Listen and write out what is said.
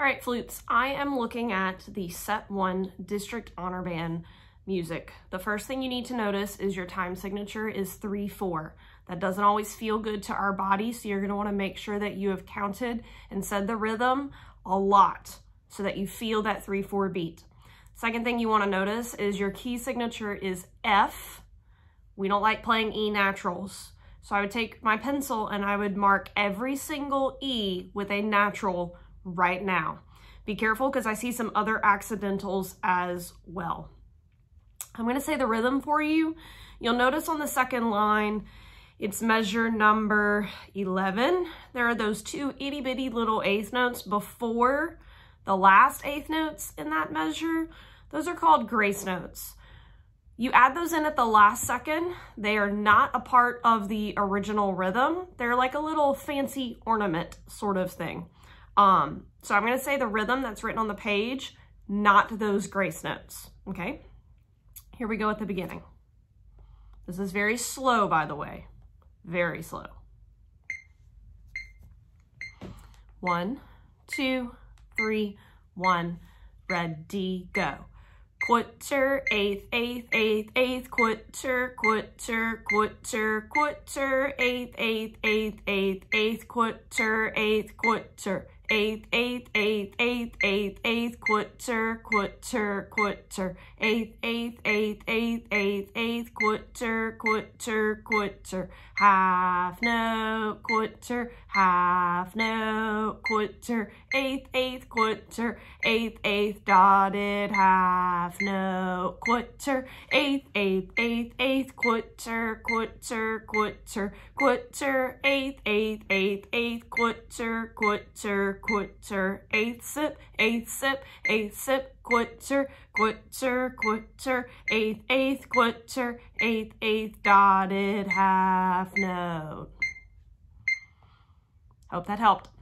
All right, flutes, I am looking at the set one district honor band music. The first thing you need to notice is your time signature is 3-4. That doesn't always feel good to our body, so you're gonna wanna make sure that you have counted and said the rhythm a lot so that you feel that 3-4 beat. Second thing you wanna notice is your key signature is F. We don't like playing E naturals. So I would take my pencil and I would mark every single E with a natural right now. Be careful because I see some other accidentals as well. I'm going to say the rhythm for you. You'll notice on the second line, it's measure number 11. There are those two itty bitty little eighth notes before the last eighth notes in that measure. Those are called grace notes. You add those in at the last second. They are not a part of the original rhythm. They're like a little fancy ornament sort of thing. Um, so I'm going to say the rhythm that's written on the page, not those grace notes, okay? Here we go at the beginning. This is very slow, by the way. Very slow. One, two, three, one, ready, go. Quarter, eighth, eighth, eighth, eighth, quarter, quarter, quarter, quarter, eighth, eighth, eighth, eighth, eighth, quarter, eighth, quarter, eighth, eighth, eighth, eighth, eighth, eighth, quarter, quarter, quarter, eighth, eighth, eighth, eighth, eighth, eighth, quarter, quarter, quarter, half note, quarter, half note, quarter, eighth, eighth, quarter, eighth, eighth, dotted, half note, quarter, eighth, eighth, eighth, eighth, quarter, quarter, quarter, quarter, eighth, eighth, eighth, eighth, quarter, quarter, quarter, eighth sip, eighth sip, eighth sip, quarter, quarter, quarter, eighth, eighth, quarter, eighth, eighth, dotted half note. Hope that helped.